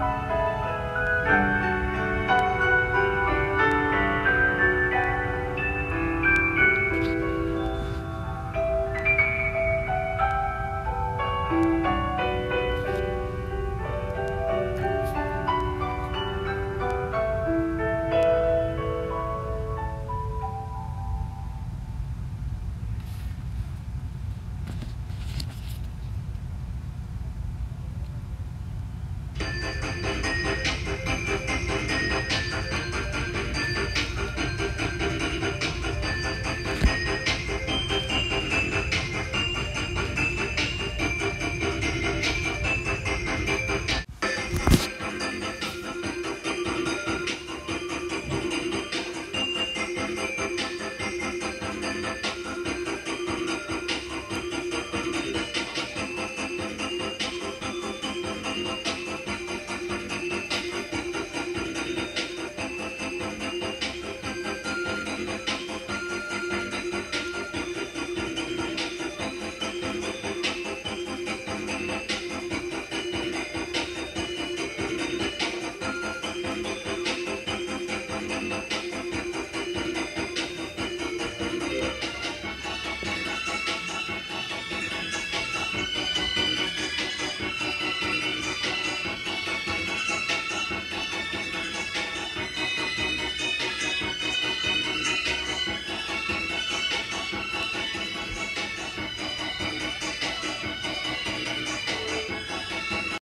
Música